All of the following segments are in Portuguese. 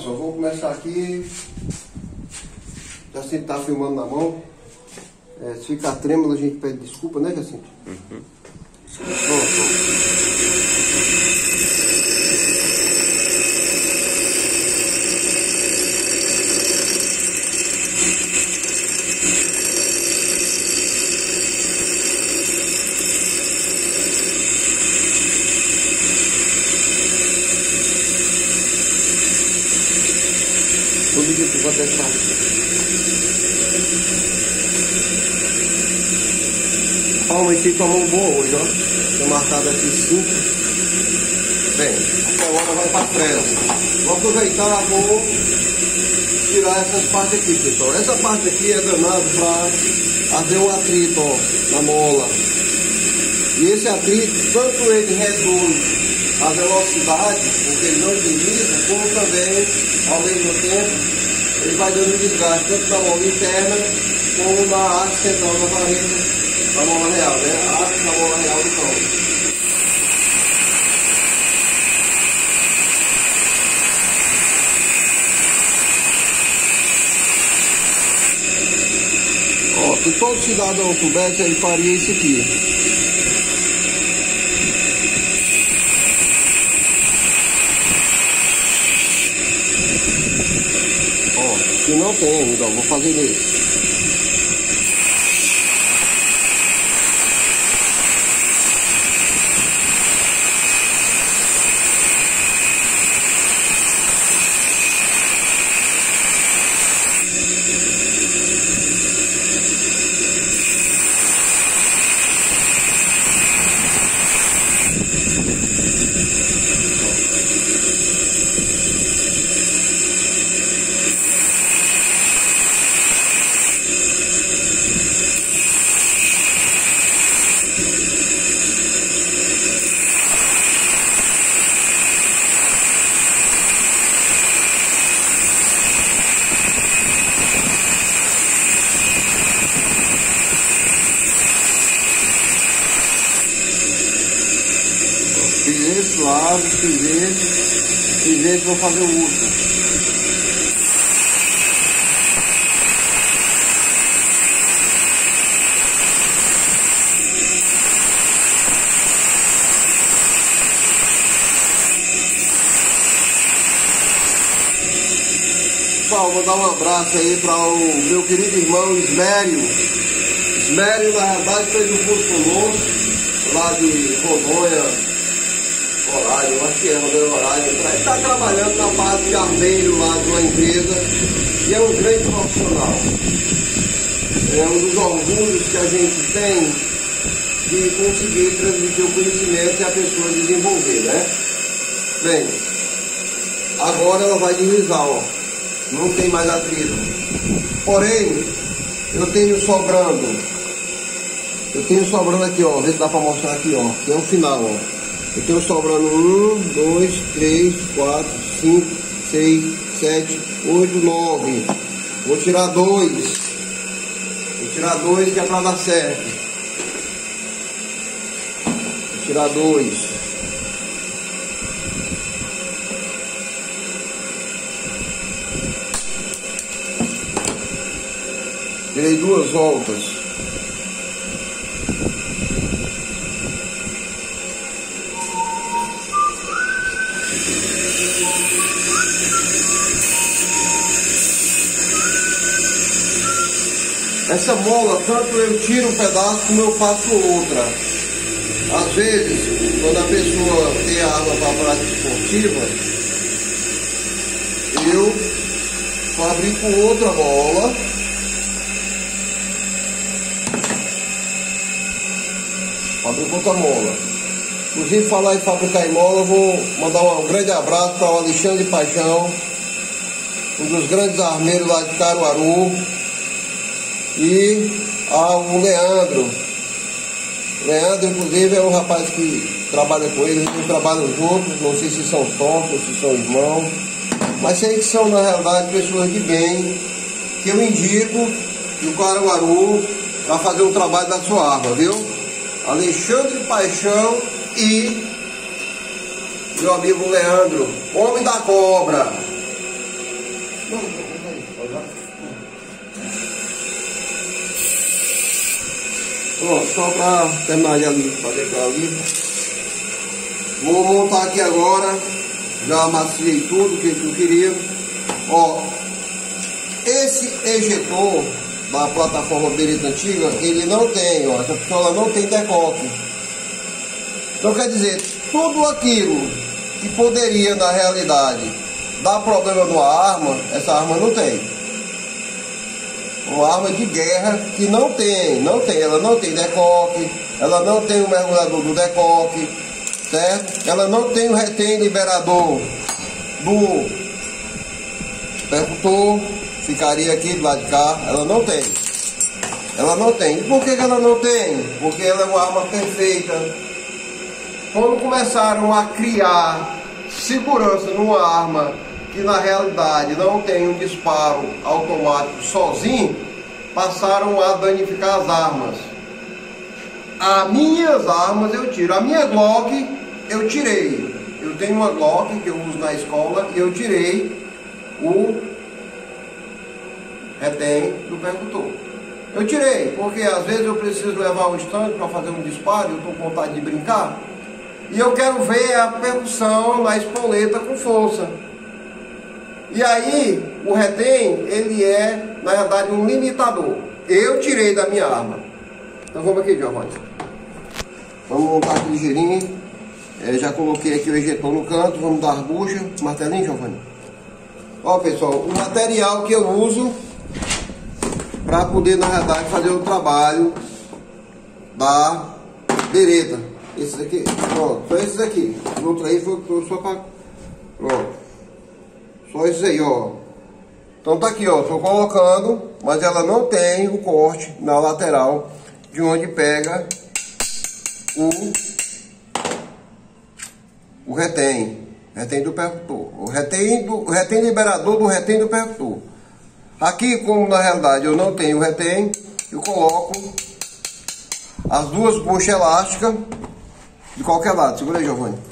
pessoal, vamos começar aqui. Jacinto tá filmando na mão. É, se ficar trêmulo, a gente pede desculpa, né, Jacinto? Uhum. Pronto, pronto. Tudo que vou deixar. Palma aqui com a mão boa hoje, ó. Tem marcado aqui cinco. Bem, agora vai para frente. Vou aproveitar, vou tirar essas partes aqui, pessoal. Essa parte aqui é danada para fazer um atrito, ó, na mola. E esse atrito, tanto ele reduz a velocidade, porque ele não desliza, como também, ao mesmo tempo, ele vai dando desgaste tanto na mola interna como na haste central da vareta da mola real, né? A haste da mola real do cão. se todo cidadão soubesse, ele faria isso aqui. Se não tem, então vou fazer isso. Fiz esse lado, fiz esse, fiz esse, vou fazer o outro. Pessoal, dar um abraço aí para o meu querido irmão Ismério. Ismério, na verdade, fez um curso conosco, lá de Rondônia, horário, que é Rodrigo Horário, está trabalhando na parte de armeiro lá de uma empresa e é um grande profissional. É um dos orgulhos que a gente tem de conseguir transmitir o conhecimento e a pessoa desenvolver, né? Bem, agora ela vai deslizar, ó. Não tem mais atrito. Porém, eu tenho sobrando. Eu tenho sobrando aqui, ó. Vê se dá pra mostrar aqui, ó. Tem um final, ó. Eu tenho sobrando um, dois, três, quatro, cinco, seis, sete, oito, nove. Vou tirar dois. Vou tirar dois que é para dar certo. Vou tirar dois. Tirei duas voltas. Essa mola, tanto eu tiro um pedaço como eu faço outra. Às vezes, quando a pessoa tem a arma para a prática esportiva, eu fabrico outra mola. Fabrico outra mola. Inclusive, falar em fabricar em mola, vou mandar um grande abraço para o Alexandre Paixão, um dos grandes armeiros lá de Caruaru e ao Leandro. Leandro, inclusive, é um rapaz que trabalha com ele, eles trabalham juntos, não sei se são sócios, se são irmãos, mas sei que são, na realidade, pessoas de bem, que eu indico no Caruaru para fazer um trabalho da sua arma, viu? Alexandre Paixão e meu amigo Leandro, homem da cobra. Pronto, só para terminar de ali, fazer aquela ali. Vou montar aqui agora. Já amaciei tudo que eu queria. Ó, esse ejetor da plataforma Beretta antiga, ele não tem, ó, essa pistola não tem decoque. Então quer dizer, tudo aquilo que poderia na realidade dar problema numa arma, essa arma não tem. Uma arma de guerra que não tem, não tem, ela não tem decoque, ela não tem o mergulhador do decoque, certo? Ela não tem o retém liberador do percutor, ficaria aqui do lado de cá, ela não tem. Ela não tem. E por que ela não tem? Porque ela é uma arma perfeita. Quando começaram a criar segurança numa arma que na realidade não tem um disparo automático sozinho, passaram a danificar as armas. As minhas armas eu tiro. A minha Glock eu tirei. Eu tenho uma Glock que eu uso na escola e eu tirei o retém do percutor. Eu tirei, porque às vezes eu preciso levar o estande para fazer um disparo, eu estou com vontade de brincar, e eu quero ver a percussão na espoleta com força. E aí, o retém, ele é, na verdade, um limitador. Eu tirei da minha arma. Então vamos aqui, Giovanni. Vamos montar aqui ligeirinho. É, já coloquei aqui o ejetor no canto, vamos dar bucha. Martelinho, Giovanni. Ó, pessoal, o material que eu uso para poder, na verdade, fazer o trabalho da bereta. Esses aqui, pronto, só esses aqui. O outro aí foi só para. Pronto. Só esses aí, ó. Então tá aqui, ó. Tô colocando, mas ela não tem o corte na lateral de onde pega o, o retém. Retém do percutor. O retém, do, o retém liberador do retém do percutor. Aqui, como na realidade eu não tenho retém, eu coloco as duas buchas elásticas de qualquer lado. Segura aí, Giovanni.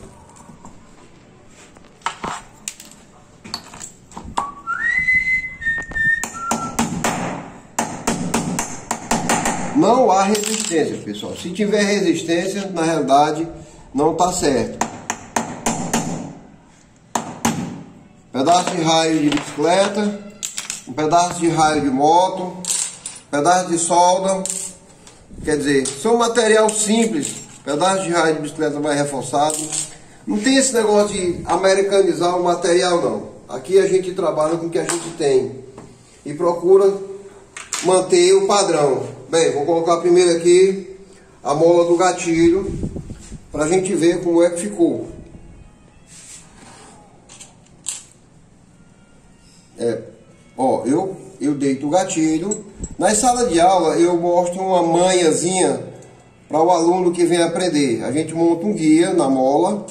Não há resistência, pessoal. Se tiver resistência, na realidade, não está certo. Pedaço de raio de bicicleta um pedaço de raio de moto, pedaço de solda, quer dizer, são material simples, pedaço de raio de bicicleta mais reforçado. Não tem esse negócio de americanizar o material não. Aqui a gente trabalha com o que a gente tem e procura manter o padrão. Bem, vou colocar primeiro aqui a mola do gatilho para a gente ver como é que ficou. É, Ó, eu, eu deito o gatilho. Na sala de aula eu mostro uma manhãzinha para o aluno que vem aprender. A gente monta um guia na mola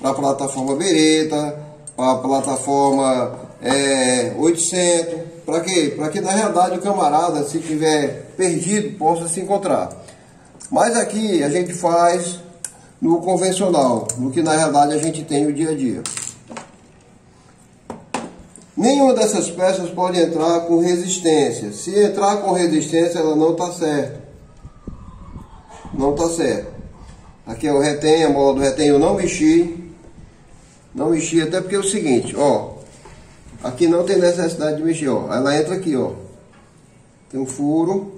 para a plataforma Bereta, para a plataforma é, 800. Para quê? Para que na realidade o camarada, se tiver perdido, possa se encontrar. Mas aqui a gente faz no convencional, no que na realidade a gente tem o dia a dia. Nenhuma dessas peças pode entrar com resistência. Se entrar com resistência, ela não está certa. Não está certo. Aqui é o retém, a mola do retém eu não mexi. Não mexi, até porque é o seguinte, ó. Aqui não tem necessidade de mexer, ó. Ela entra aqui, ó. Tem um furo.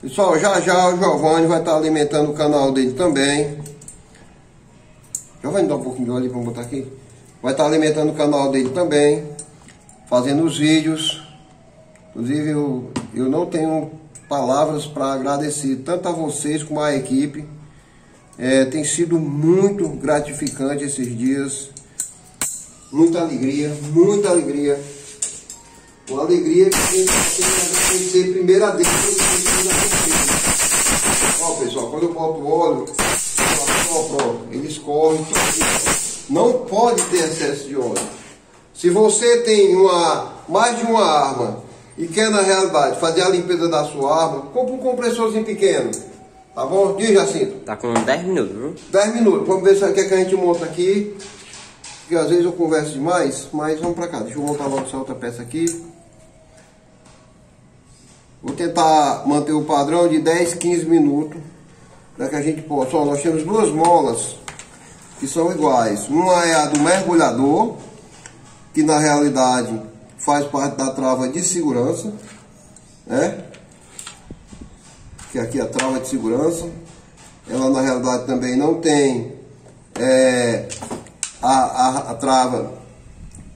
Pessoal, já já o Giovanni vai estar alimentando o canal dele também. Giovanni, dá um pouquinho de óleo para botar aqui. Vai estar alimentando o canal dele também, fazendo os vídeos. Inclusive, eu, eu não tenho palavras para agradecer tanto a vocês como a equipe. É, tem sido muito gratificante esses dias. Muita alegria, muita alegria. Uma alegria que tem, tem que ser primeira vez Ó pessoal, quando eu boto óleo, ó, pronto, ele escorre. Não pode ter excesso de óleo. Se você tem uma, mais de uma arma e quer na realidade fazer a limpeza da sua arma, compre um compressorzinho pequeno. Tá bom? Diz Jacinto. Tá com 10 minutos, viu? 10 minutos. Vamos ver se o que, é que a gente monta aqui. Porque às vezes eu converso demais, mas vamos pra cá. Deixa eu montar logo essa outra peça aqui. Vou tentar manter o padrão de 10, 15 minutos. Para que a gente possa. Ó, nós temos duas molas que são iguais. Uma é a do mergulhador, que na realidade faz parte da trava de segurança, né? Que aqui é a trava de segurança. Ela na realidade também não tem é, a, a, a trava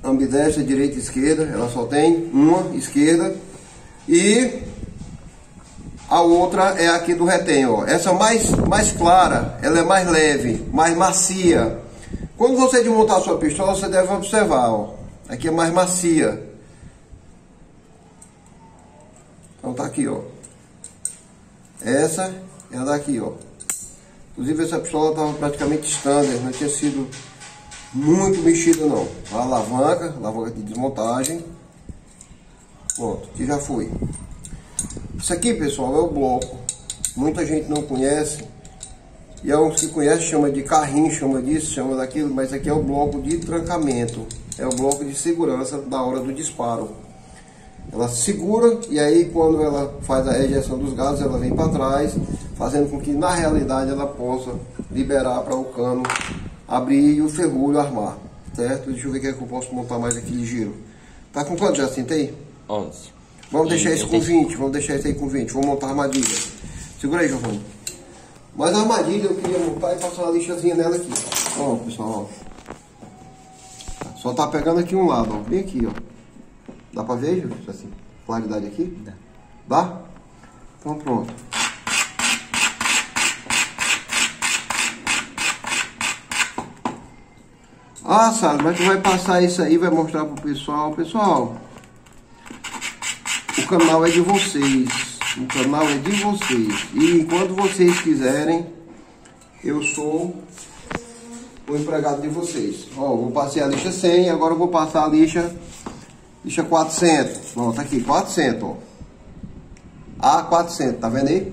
ambidestra, direita e esquerda, ela só tem uma esquerda. E a outra é aqui do retém, ó. Essa mais, mais clara, ela é mais leve, mais macia. Quando você desmontar a sua pistola, você deve observar, ó. Aqui é mais macia. Então tá aqui, ó. Essa é a daqui, ó. Inclusive essa pistola estava praticamente standard, não tinha sido muito mexida não. A alavanca, alavanca de desmontagem. Pronto, que já foi. Isso aqui, pessoal, é o bloco. Muita gente não conhece. E é uns que conhece chama de carrinho, chama disso, chama daquilo, mas aqui é o bloco de trancamento. É o bloco de segurança da hora do disparo. Ela segura e aí quando ela faz a ejeção dos gases, ela vem para trás, fazendo com que na realidade ela possa liberar para o cano abrir e o ferrolho armar. Certo? Deixa eu ver o que, é que eu posso montar mais aqui de giro. Tá com quanto já sentei? 11. Vamos deixar isso com 20, vamos deixar isso aí com 20. Vou montar a armadilha. Segura aí, Giovanni. Mas a armadilha eu queria montar e passar uma lixazinha nela aqui. Ó, pessoal, ó. Só tá pegando aqui um lado, ó. Bem aqui, ó. Dá pra ver, Ju? Assim, claridade aqui? Dá. Dá? Então pronto. Ah, Sara, mas tu vai passar isso aí, vai mostrar pro pessoal. Pessoal, o canal é de vocês. O canal é de vocês. E enquanto vocês quiserem, eu sou o empregado de vocês. Ó, vou passar a lixa 100, agora eu vou passar a lixa, lixa 400. Ó, tá aqui, 400, ó. A 400, tá vendo aí?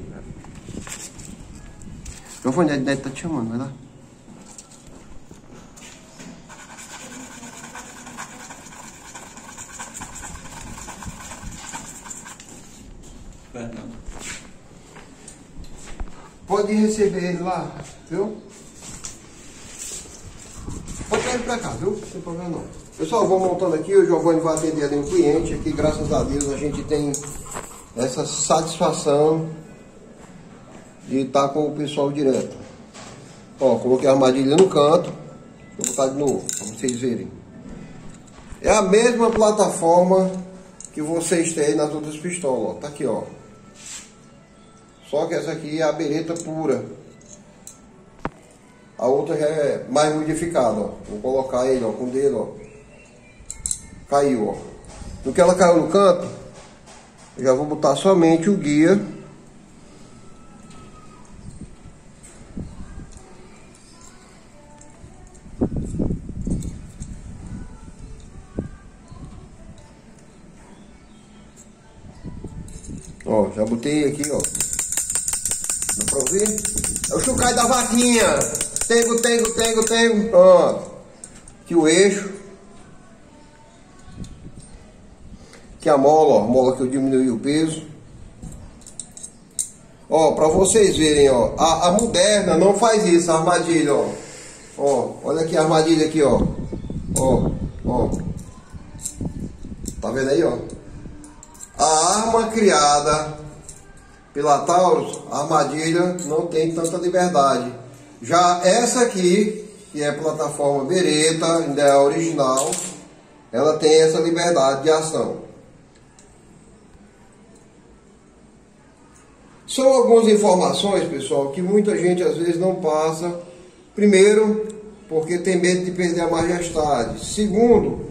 O fone deve tá te chamando, vai lá. Pode receber ele lá, viu? Pode trazer pra cá, viu? Tem problema não. Pessoal, vou montando aqui, o Giovanni vai atender ali um cliente. Aqui, graças a Deus, a gente tem essa satisfação de estar com o pessoal direto. Ó, coloquei a armadilha no canto. Vou botar de novo, para vocês verem. É a mesma plataforma que vocês têm nas outras pistolas, ó. Tá aqui, ó. Só que essa aqui é a bereta pura. A outra já é mais modificada, ó. Vou colocar ele, ó, com o dedo, ó. Caiu, ó. No que ela caiu no canto, já vou botar somente o guia. Ó, já botei aqui, ó. Pra ouvir? É o chucai da vaquinha. Tengo, tengo, tengo, tengo. Pronto. Aqui o eixo. Aqui a mola, ó. Mola que eu diminui o peso. Ó, pra vocês verem, ó. A, a moderna não faz isso, a armadilha, ó. Ó, olha aqui a armadilha aqui, ó. Ó, ó. Tá vendo aí, ó? A arma criada pela a armadilha não tem tanta liberdade. Já essa aqui, que é plataforma Beretta, ainda é a original, ela tem essa liberdade de ação. São algumas informações, pessoal, que muita gente às vezes não passa. Primeiro, porque tem medo de perder a majestade. Segundo,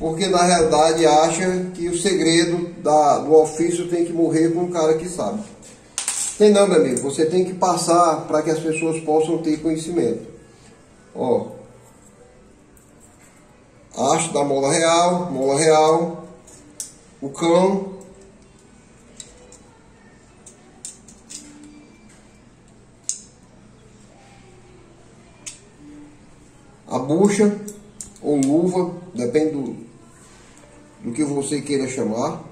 porque na realidade acha que o segredo da, do ofício tem que morrer com um cara que sabe. Tem não, meu amigo, você tem que passar para que as pessoas possam ter conhecimento. Ó, haste da mola real, mola real, o cão, a bucha ou luva, depende do, do que você queira chamar.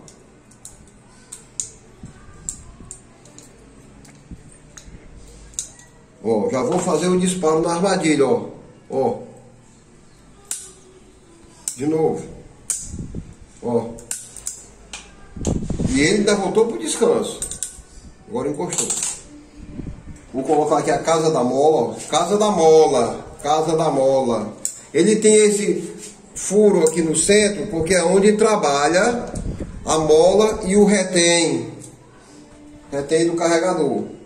Ó, já vou fazer o disparo na armadilha, ó. Ó. De novo. Ó. E ele ainda voltou pro descanso. Agora encostou. Vou colocar aqui a casa da mola, ó. Casa da mola. Casa da mola. Ele tem esse furo aqui no centro, porque é onde trabalha a mola e o retém. Retém do carregador.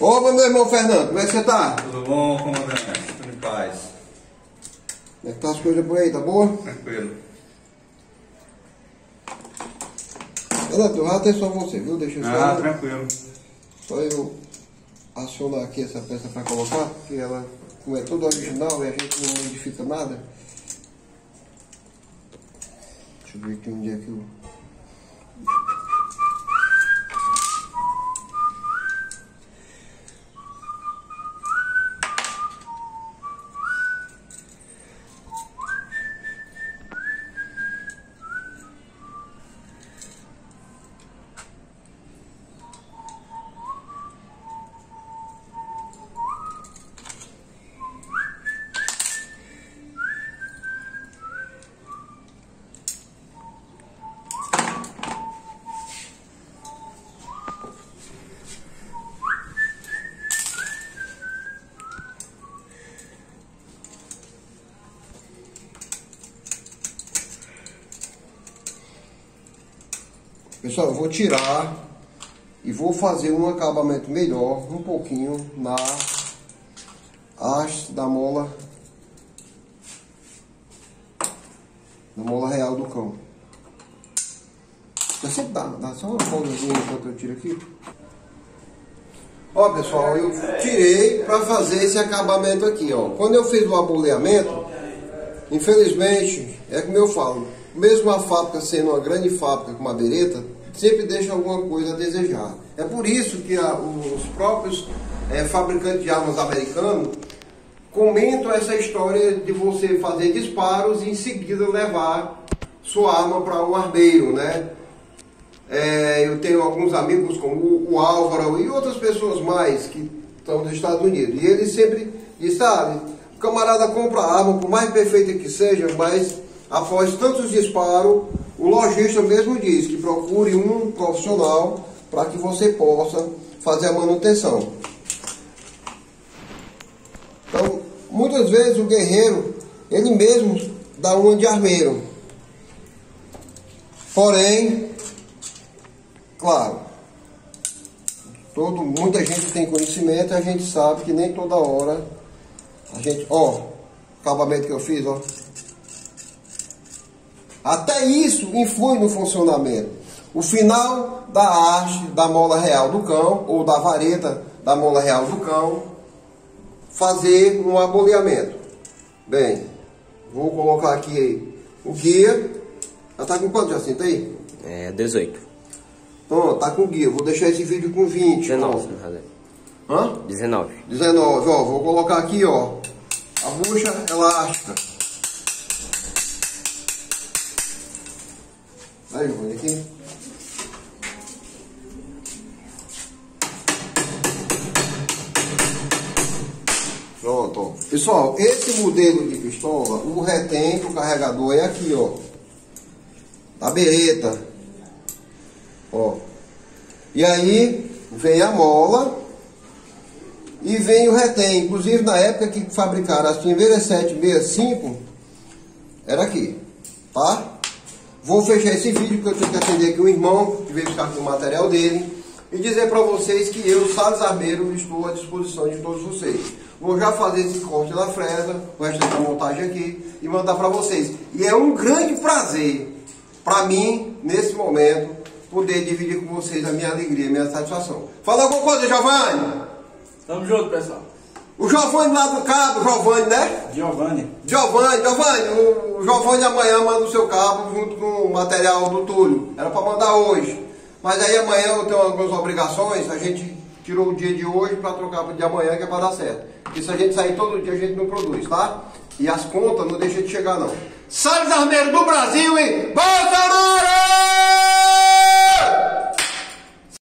Opa, meu irmão Fernando, como é que você tá? Tudo bom, comandante? Tudo em paz. Como é que tá as coisas por aí, tá boa? Tranquilo. Fernando, o rato é só você, viu? Deixa eu Ah, só, tranquilo. só eu acionar aqui essa peça pra colocar, porque ela, como é toda original e a gente não modifica nada. Deixa eu ver aqui onde é que eu... Pessoal, eu vou tirar e vou fazer um acabamento melhor, um pouquinho na haste da mola da mola real do cão. Já sempre dá, dá só uma pausazinha enquanto eu tiro aqui. Ó pessoal, eu tirei para fazer esse acabamento aqui, ó. Quando eu fiz o aboleamento, infelizmente, é como eu falo, mesmo a fábrica sendo uma grande fábrica com madeireta, sempre deixa alguma coisa a desejar. É por isso que a, os próprios é, fabricantes de armas americanos comentam essa história de você fazer disparos e em seguida levar sua arma para um arbeiro, né? É, eu tenho alguns amigos como o, o Álvaro e outras pessoas mais que estão nos Estados Unidos. E eles sempre dizem, sabe, o camarada compra a arma, por mais perfeita que seja, mas após tantos disparos, o lojista mesmo diz que procure um profissional para que você possa fazer a manutenção. Então, muitas vezes o guerreiro, ele mesmo dá uma de armeiro. Porém, claro, todo, muita gente tem conhecimento e a gente sabe que nem toda hora a gente, ó, o acabamento que eu fiz, ó. Até isso influi no funcionamento. O final da haste da mola real do cão, ou da vareta da mola real do cão, fazer um aboleamento. Bem, vou colocar aqui o guia. Já tá com quanto, Jacinto, aí? É 18. Pronto, tá com guia. Vou deixar esse vídeo com 20. 19, ó. na verdade. Hã? 19. 19, ó. Vou colocar aqui, ó. A bucha elástica. Aqui. Pronto. Pessoal, esse modelo de pistola, o retém pro carregador é aqui, ó. Da bereta. Ó. E aí, vem a mola e vem o retém. Inclusive, na época que fabricaram as primeiras 765, era aqui, tá? Vou fechar esse vídeo porque eu tenho que atender aqui o irmão que veio buscar o material dele e dizer para vocês que eu, Salles estou à disposição de todos vocês. Vou já fazer esse corte da fresa, o resto da montagem aqui e mandar para vocês. E é um grande prazer para mim, nesse momento, poder dividir com vocês a minha alegria, a minha satisfação. Fala alguma coisa, Giovanni? Tamo junto, pessoal. O Giovanni lá do cabo, Giovanni, né? Giovanni. Giovanni, Giovanni, o Giovanni amanhã manda o seu cabo junto com o material do Túlio. Era para mandar hoje. Mas aí amanhã eu tenho algumas obrigações, a gente tirou o dia de hoje para trocar para o de amanhã, que é para dar certo. Porque se a gente sair todo dia, a gente não produz, tá? E as contas não deixam de chegar, não. Salles Armeiro do Brasil e Bolsonaro!